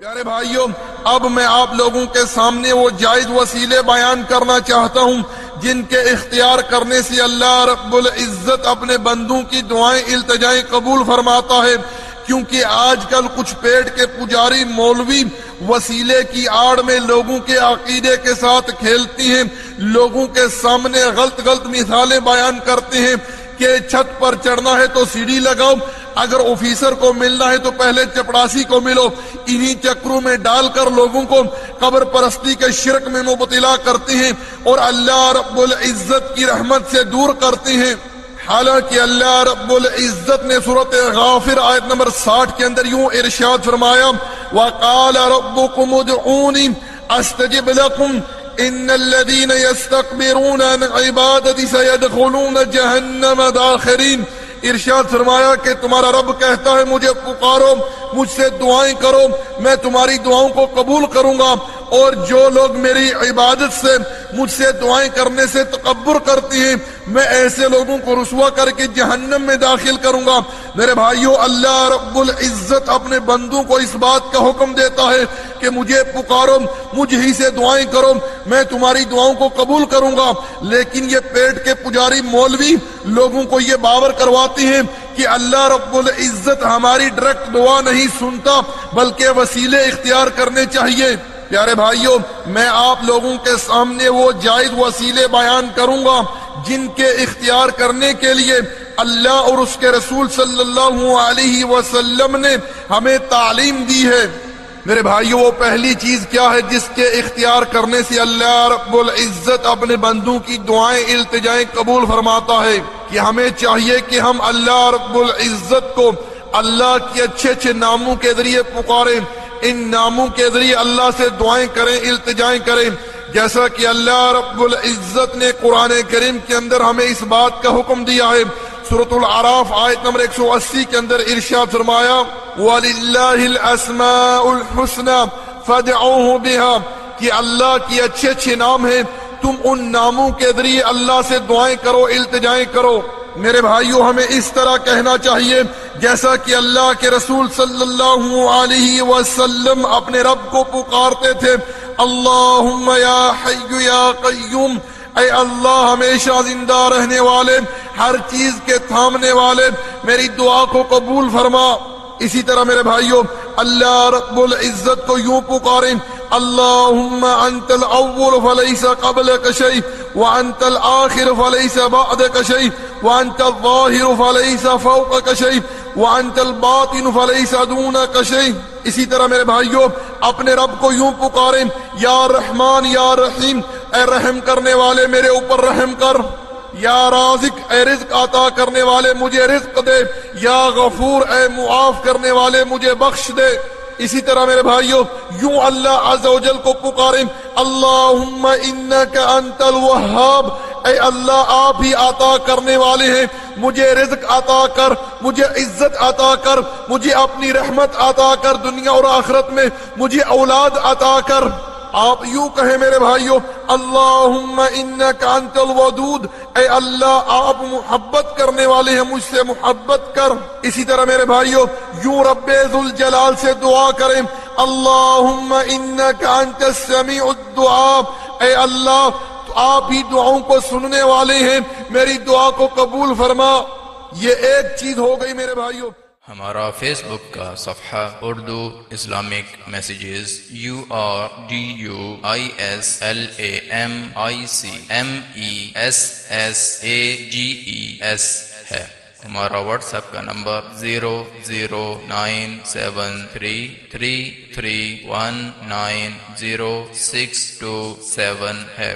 प्यारे भाइयों, अब मैं आप लोगों के सामने वो जायज़ वसीले बयान करना चाहता हूँ, जिनके इख्तियार करने से अल्लाह रब्बुल इज़्ज़त अपने बंदों की दुआएँ इल्तजाएँ कबूल फरमाता है। क्योंकि आजकल कुछ पेट के पुजारी मौलवी वसीले की आड़ में लोगों के अकीदे के साथ खेलती हैं, लोगों के सामने गलत गलत मिसालें बयान करते हैं कि छत पर चढ़ना है तो सीढ़ी लगाओ अगर ऑफिसर को मिलना है तो पहले चपड़ासी को मिलो। इन्हीं चक्रों में डालकर लोगों को कब्र परस्ती के शिरक में मुबतला करते हैं और अल्लाह रब्बुल इज़्ज़त की रहमत से दूर करते हैं। हालाँकि अल्लाह रब्बुल इज़्ज़त ने सूरत गाफिर आयत नंबर 60 के अंदर यूँ इरशाद फरमाया वकाल रब्बुकुम उदऊनी अस्तजिब लकुम इन्नल्लदीन यस्तकबिरून अन इबादती सयदखुलून जहन्नम दाखिरीन। इरशाद फरमाया कि तुम्हारा रब कहता है मुझे पुकारो, मुझसे दुआएँ करो, मैं तुम्हारी दुआओं को कबूल करूँगा और जो लोग मेरी इबादत से मुझसे दुआएँ करने से तकबर करती हैं। मैं ऐसे लोगों को रसुआ करके जहन्नम में दाखिल करूँगा। मेरे भाइयों, अल्लाह रब्बुल इज़्ज़त अपने बंदों को इस बात का हुक्म देता है कि मुझे पुकारो, मुझ ही से दुआएँ करो। मैं तुम्हारी दुआओं को कबूल करूँगा। लेकिन ये पेट के पुजारी मौलवी लोगों को ये बावर करवाती हैं कि अल्लाह रब्बुल इज़्ज़त हमारी डायरेक्ट दुआ नहीं सुनता, बल्कि वसीले इख्तियार करने चाहिए। प्यारे भाइयों, मैं आप लोगों के सामने वो जायज़ वसीले बयान करूँगा, जिनके इख्तियार करने के लिए अल्लाह और उसके रसूल सल्लल्लाहु अलैहि वसल्लम ने हमें तालीम दी है। मेरे भाइयों, वो पहली चीज़ क्या है जिसके इख्तियार करने से अल्लाह रब्बुल इज़्ज़त अपने बंदों की दुआएँ इल्तिजाएँ कबूल फरमाता है कि हमें चाहिए कि हम अल्लाह रब्बुल इज़्ज़त को अल्लाह के अच्छे अच्छे नामों के ज़रिए पुकारें इन नामों के ज़रिए अल्लाह से दुआएँ करें, इल्तिजाएँ करें। जैसा कि अल्लाह रब्बुल इज़्ज़त ने कुरान करीम के अंदर हमें इस बात का हुक्म दिया है। सूरतुल आराफ, आयत नंबर 180 के अंदर इरशाद फरमाया, वलिल्लाहिल अस्माउल हुस्ना, फदऊहु बिहा। कि अल्लाह की अच्छे अच्छे नाम हैं। तुम उन नामों के ज़रिए अल्लाह से दुआएँ करो, इल्तिजाएँ करो। मेरे भाइयों, हमें इस तरह कहना चाहिए जैसा कि अल्लाह के रसूल सल्लल्लाहु अलैहि वसल्लम अपने रब को पुकारते थे अल्लाह या हय्यु या कय्यूम, ऐ अल्लाह हमेशा ज़िंदा रहने वाले, हर चीज़ के थामने वाले, मेरी दुआ को कबूल फरमा। इसी तरह मेरे भाइयों, अल्लाह रब्बुल इज़्ज़त को यूँ पुकारें, अल्लाहुम्मा अंतल अव्वल फलैस कबल कशई व अंतल आखिर फलैस बाद कशई व अंतल ज़ाहिर फलैस फौक कशई व अंतल बातिन फलैस दून कशई इसी तरह मेरे भाइयों अपने रब को यूँ पुकारें या रहमान या रहीम ए रहम करने वाले मेरे ऊपर रहम कर या राजिक ए रिज्क अता करने वाले मुझे रिज्क दे या गफूर ए मुआफ करने वाले मुझे बख्श दे इसी तरह मेरे भाइयों यूँ अल्लाह अजल को पुकारें अल्लाहुम्मा इन्नका अंतल वहाब ए अल्लाह, आप ही अता करने वाले हैं। मुझे रिज्क अता कर, मुझे इज़्ज़त अता कर, मुझे अपनी रहमत अता कर दुनिया और आखिरत में, मुझे औलाद अता कर। आप यूँ कहें मेरे भाइयों अंतल वदूद। ए अल्लाह, आप मोहब्बत करने वाले हैं, मुझसे मोहब्बत कर। इसी तरह मेरे भाइयों, यूँ रब्बे जुल जलाल से दुआ करें। अल्लाह तो आप ही दुआओं को सुनने वाले हैं। मेरी दुआ को कबूल फरमा। ये एक चीज़ हो गई मेरे भाइयों। हमारा फेसबुक का सफ़ा Urdu Islamic messages U R D U I S L M I C M E S S A G E S है। हमारा व्हाट्सएप का number zero zero nine seven three three three one nine zero six two seven है।